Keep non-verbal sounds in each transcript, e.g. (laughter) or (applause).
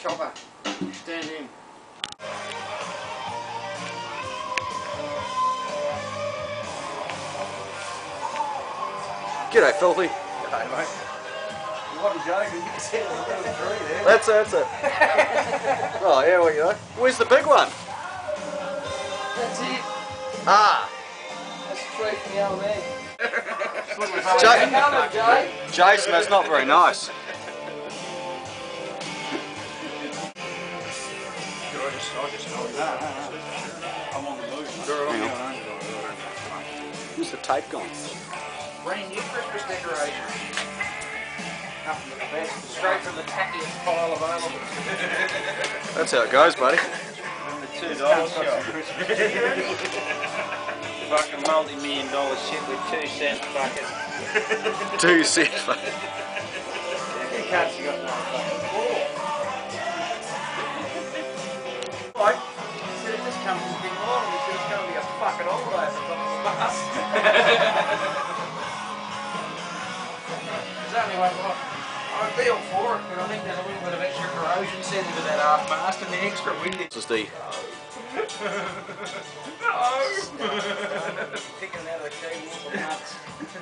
chopper. Stand in. G'day, filthy. G'day, mate. You wasn't joking. You said a little tree there. That's it, that's it. (laughs) oh, yeah, well, you know. Where's the big one? That's it. Ah. That's a tree from the old man. (laughs) Jay, not very nice. Just, I just know No, no, no. I'm on the move. Girl, I'm Hang on. going home. Where's the tape gone? Brand new Christmas decoration. Nothing but the best. Straight from the tackiest pile available. That's how it goes, buddy. From the two dollar shop. Fucking multi-million dollar shit with two cent fucking. Two cent. You can't see got the motherfucking floor. Like, instead of just coming to Big Island, it's just going to be a fucking holiday at the top of the bus. There's only one lot. I'd be all for it, but I think there's a little bit of extra corrosion set into that half mast and the extra wind This is the picking out of the cable for nuts.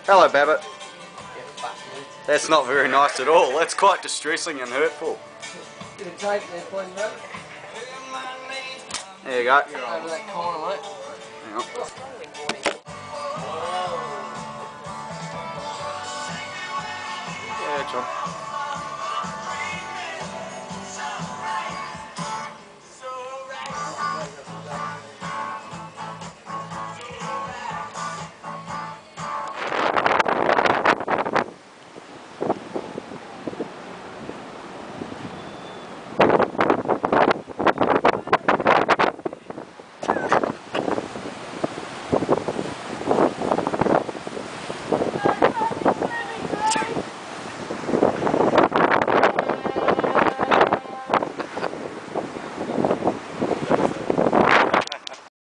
Hello, Babbitt. Yeah, fuck you. That's not very nice at all. That's quite distressing and hurtful. Bit of tape there, please, mate. There you go. Over that corner, mate. Hang on. Yeah, John.